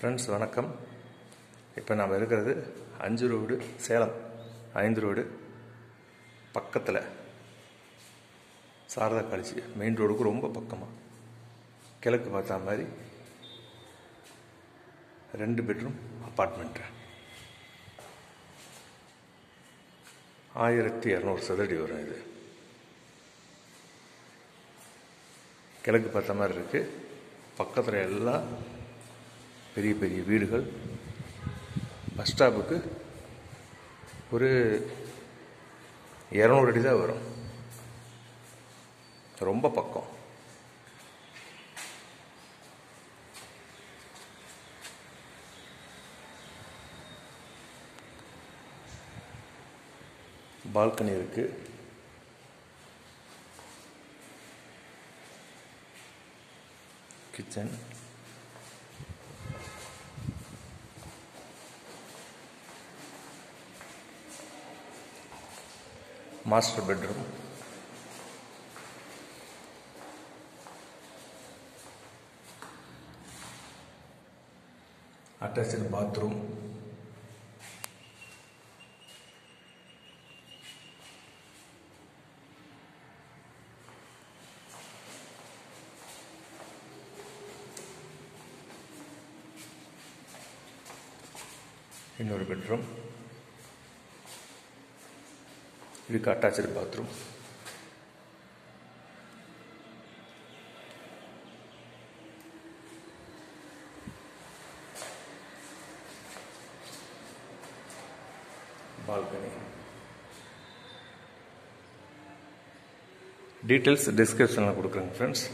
Friends வணக்கம். இப்போ நாம் இருக்கிறது அஞ்சு ரோடு சேலம். ஐந்து ரோடு பக்கத்தில். சாரதா காலேஜ் மெயின் ரோடுக்கு ரொம்ப பக்கமாக கிழக்கு பார்த்தா மாதிரி ரெண்டு பெட்ரூம் அப்பார்ட்மெண்ட்டு ஆயிரத்தி இரநூறு சதுரடி வரும் இது. கிழக்கு பார்த்த மாதிரி இருக்குது பக்கத்தில் எல்லாம் பெரிய பெரிய வீடுகள். பஸ் ஸ்டாப்புக்கு ஒரு இரநூறு அடி தான் வரும். ரொம்ப பக்கம். பால்கனி இருக்கு. Kitchen master bedroom. Attached bathroom. in your bedroom இதுக்கு அட்டாச்சு பாத்ரூம் பால்கனி டீட்டெயில்ஸ் டிஸ்கிரிப்ஷனில் கொடுக்குறேங்க ஃப்ரெண்ட்ஸ்